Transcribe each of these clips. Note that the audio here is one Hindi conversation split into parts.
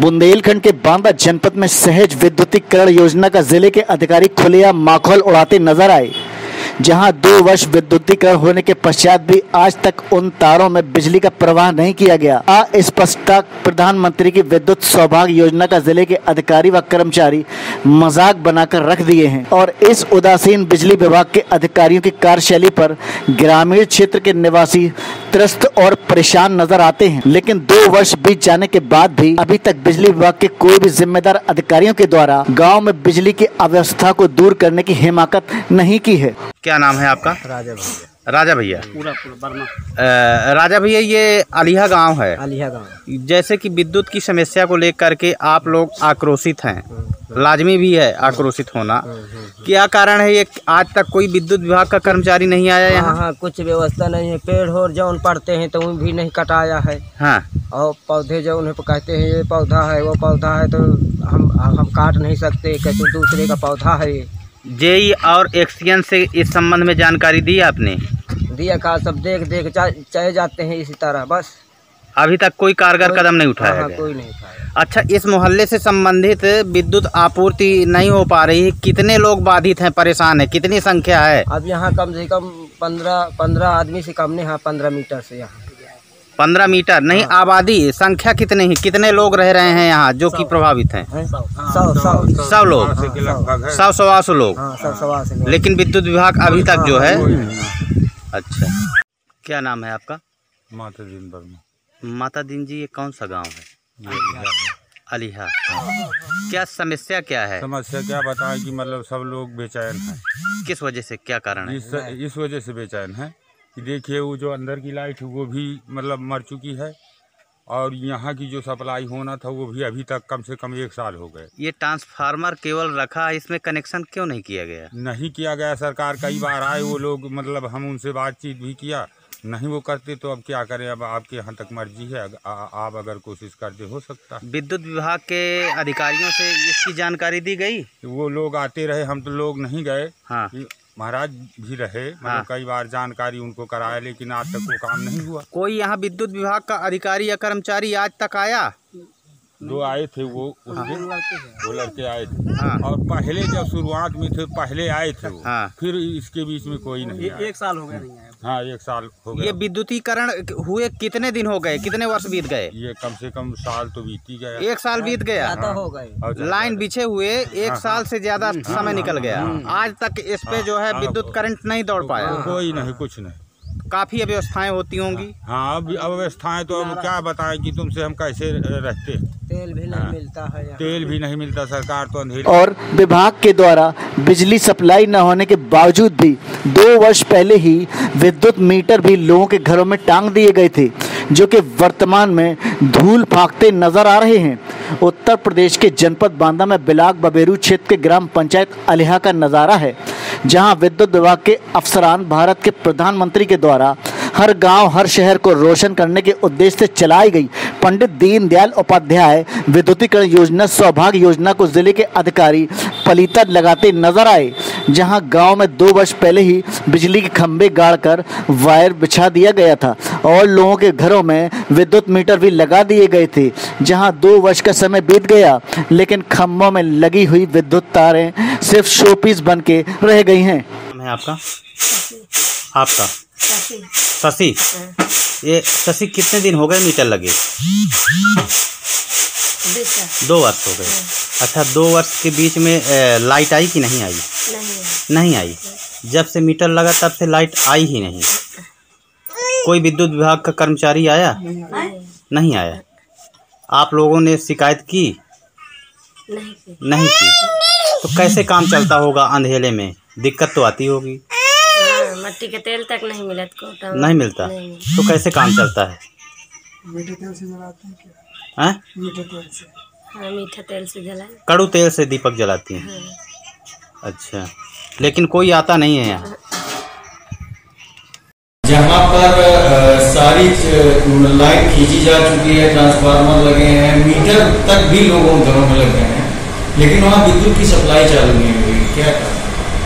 बुंदेलखंड के बांदा जनपद में सहज विद्युतीकरण योजना का ज़िले के अधिकारी खुलिया माखौल उड़ाते नज़र आए। जहाँ दो वर्ष विद्युतीकरण होने के पश्चात भी आज तक उन तारों में बिजली का प्रवाह नहीं किया गया। अस्पष्टता प्रधानमंत्री की विद्युत सौभाग्य योजना का ज़िले के अधिकारी व कर्मचारी मज़ाक बनाकर रख दिए हैं और इस उदासीन बिजली विभाग के अधिकारियों की कार्यशैली पर ग्रामीण क्षेत्र के निवासी त्रस्त और परेशान नज़र आते हैं। लेकिन दो वर्ष बीत जाने के बाद भी अभी तक बिजली विभाग के कोई भी जिम्मेदार अधिकारियों के द्वारा गाँव में बिजली की अव्यवस्था को दूर करने की हिमाकत नहीं की है। क्या नाम है आपका? राजा भैया। राजा भैया। पूरा पूरा बर्मा। राजा भैया ये अलिहा गाँव है। आलिया गाँव। जैसे कि विद्युत की समस्या को लेकर के आप लोग आक्रोशित हैं। लाजमी भी है आक्रोशित होना। क्या कारण है ये? आज तक कोई विद्युत विभाग का कर्मचारी नहीं आया हाँ यहाँ? हाँ कुछ व्यवस्था नहीं है। पेड़ और जौन पड़ते हैं तो वो भी नहीं कटाया है। हाँ। और पौधे जो उन्हें कहते हैं ये पौधा है वो पौधा है तो हम हम काट नहीं सकते कैसे दूसरे का पौधा है ये? जेई और एक्सियन से इस संबंध में जानकारी दी आपने? दिया का सब देख देख चा- चले जाते हैं इसी तरह बस। अभी तक कोई कारगर कोई, कदम नहीं हाँ उठाया हाँ कोई नहीं उठाया। अच्छा इस मोहल्ले से संबंधित विद्युत आपूर्ति नहीं हो पा रही कितने लोग बाधित हैं परेशान हैं? कितनी संख्या है? अब यहाँ कम से कम पंद्रह पंद्रह आदमी से कम नहीं हाँ पंद्रह मीटर से यहाँ। पंद्रह मीटर नहीं हाँ। आबादी संख्या कितने ही? कितने लोग रह रहे हैं यहाँ जो कि प्रभावित हैं? हैं? सौ। सौ सौ लोग। सौ सवा सौ लोग। हाँ सौ लोग। लेकिन विद्युत विभाग अभी तक जो है अच्छा। क्या नाम है आपका? माता दिन वर्मा। माता दीन जी ये कौन सा गाँव है? है। अलीहा। क्या समस्या क्या है? समस्या क्या बताएँ कि मतलब सब लोग बेचैन हैं। किस वजह से? क्या कारण है? इस इस वजह से बेचैन हैं। कि देखिए वो जो अंदर की लाइट वो भी मतलब मर चुकी है और यहाँ की जो सप्लाई होना था वो भी अभी तक कम से कम एक साल हो गए। ये ट्रांसफार्मर केवल रखा है इसमें कनेक्शन क्यों नहीं किया गया? नहीं किया गया सरकार कई बार आए वो लोग मतलब हम उनसे बातचीत भी किया नहीं वो करते तो अब क्या करें अब आपके यहाँ तक मर्ज़ी है अग- आ- आप अगर कोशिश करते हो सकता है। विद्युत विभाग के अधिकारियों से इसकी जानकारी दी गई? वो लोग आते रहे हम तो लोग नहीं गए। हाँ। महाराज भी रहे हाँ। मतलब कई बार जानकारी उनको कराया लेकिन आज तक वो काम नहीं हुआ कोई यहाँ विद्युत विभाग का अधिकारी या कर्मचारी आज तक आया दो आए थे वो उस दिन वो लड़के आए थे। हाँ। और पहले जब शुरुआत में थे पहले आए थे वो। हाँ। फिर इसके बीच में कोई नहीं आया। एक साल हो गया नहीं हाँ एक साल हो ये विद्युतीकरण हुए कितने दिन हो गए? कितने वर्ष बीत गए? ये कम से कम साल तो बीत ही गया। एक साल बीत गया। हो गए। लाइन बिछे हुए एक साल से ज़्यादा समय निकल गया। आज तक इस पे जो है हाँ, विद्युत करंट नहीं दौड़ पाया। कोई नहीं कुछ नहीं। काफ़ी अव्यवस्थाएँ होती होंगी। हाँ अब अव्यवस्थाएँ तो अब क्या बताएँ कि तुमसे हम कैसे रहते? तेल भी नहीं मिलता है तेल भी नहीं मिलता सरकार तो अंधेरी। और विभाग के द्वारा बिजली सप्लाई न होने के बावजूद भी दो वर्ष पहले ही विद्युत मीटर भी लोगों के घरों में टांग दिए गए थे जो कि वर्तमान में धूल फाकते नज़र आ रहे हैं। उत्तर प्रदेश के जनपद बांदा में बिलाक बबेरू क्षेत्र के ग्राम पंचायत अलिहा का नज़ारा है, जहाँ विद्युत विभाग के अफसरान भारत के प्रधानमंत्री के द्वारा हर गाँव, हर शहर को रोशन करने के उद्देश्य से चलाई गई पंडित दीनदयाल उपाध्याय विद्युतीकरण योजना, सौभाग्य योजना को ज़िले के अधिकारी पलीता लगाते नज़र आए, जहाँ गाँव में दो वर्ष पहले ही बिजली के खंभे गाड़कर वायर बिछा दिया गया था। और लोगों के घरों में विद्युत मीटर भी लगा दिए गए थे जहाँ दो वर्ष का समय बीत गया लेकिन खम्भों में लगी हुई विद्युत तारें सिर्फ़ शोपीस बन के रह गई हैं। है आपका? आपका? शशि। ये शशि कितने दिन हो गए मीटर लगे? दो वर्ष हो गए। अच्छा दो वर्ष के बीच में लाइट आई कि नहीं आई? नहीं आई। जब से मीटर लगा तब से लाइट आई ही नहीं। कोई विद्युत विभाग का कर्मचारी आया? नहीं आया। आप लोगों ने शिकायत की? नहीं नहीं की। तो कैसे काम चलता होगा अंधेरे में? दिक्कत तो आती होगी। हाँ, मट्टी के तेल तक नहीं मिलत कोटा नहीं मिलता। नहीं। तो कैसे काम चलता है? हैं? हाँ? मीठा तेल से। जला कड़ू तेल से दीपक जलाती हैं। अच्छा। लेकिन कोई आता नहीं है यहाँ। जहाँ पर सारी लाइन खींची जा चुकी है, ट्रांसफार्मर लगे हैं, मीटर तक भी लोगों घरों में लग गए हैं, लेकिन वहाँ विद्युत की सप्लाई चालू नहीं हुई क्या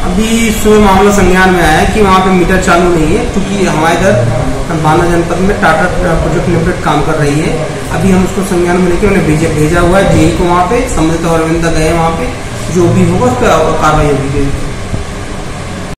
अभी सुबह मामला संज्ञान में आया कि वहाँ पे मीटर चालू नहीं है, क्योंकि हमारे इधर बाना जनपद में टाटा प्रोजेक्ट लिमिटेड काम कर रही है। अभी हम उसको संज्ञान में लेके उन्हें भेजा भेजा हुआ है जेई को वहाँ पे संबंधित अरविंदा गए वहाँ पे, जो भी होगा उस पर कार्रवाई होगी।